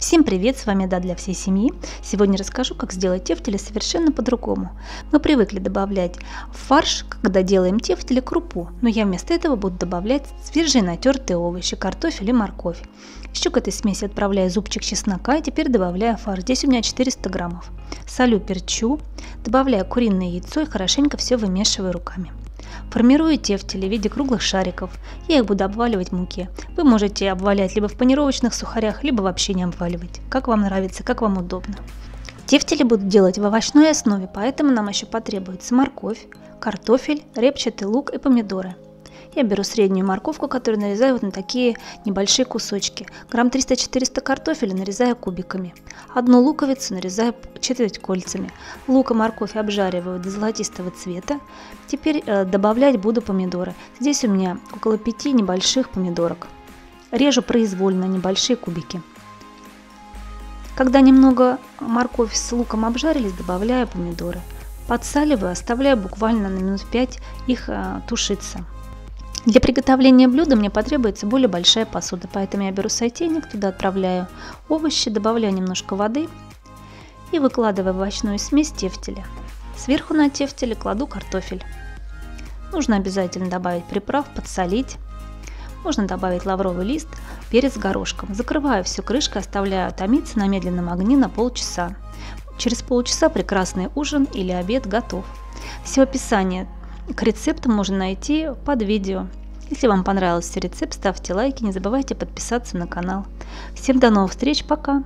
Всем привет, с вами Да для всей семьи. Сегодня расскажу, как сделать тефтели совершенно по-другому. Мы привыкли добавлять фарш, когда делаем тефтели, крупу, но я вместо этого буду добавлять свежие натертые овощи, картофель и морковь. Еще к этой смеси отправляю зубчик чеснока и теперь добавляю фарш. Здесь у меня 400 граммов. Солю, перчу, добавляю куриное яйцо и хорошенько все вымешиваю руками. Формирую тефтели в виде круглых шариков. Я их буду обваливать в муке. Вы можете обвалять либо в панировочных сухарях, либо вообще не обваливать. Как вам нравится, как вам удобно. Тефтели буду делать в овощной основе, поэтому нам еще потребуется морковь, картофель, репчатый лук и помидоры. Я беру среднюю морковку, которую нарезаю вот на такие небольшие кусочки. Грамм 300-400 картофеля нарезаю кубиками. Одну луковицу нарезаю четверть кольцами. Лук и морковь обжариваю до золотистого цвета. Теперь э, добавлять буду помидоры. Здесь у меня около 5 небольших помидорок. Режу произвольно небольшие кубики. Когда немного морковь с луком обжарились, добавляю помидоры. Подсаливаю, оставляю буквально на минут 5 их э, тушиться. Для приготовления блюда мне потребуется более большая посуда, поэтому я беру сотейник, туда отправляю овощи, добавляю немножко воды и выкладываю овощную смесь тефтеля. Сверху на тефтеле кладу картофель. Нужно обязательно добавить приправ, подсолить. Можно добавить лавровый лист, перец горошком. Закрываю все крышкой, оставляю томиться на медленном огне на полчаса. Через полчаса прекрасный ужин или обед готов. Все описание к рецептам можно найти под видео. Если вам понравился рецепт, ставьте лайки, не забывайте подписаться на канал. Всем до новых встреч, пока!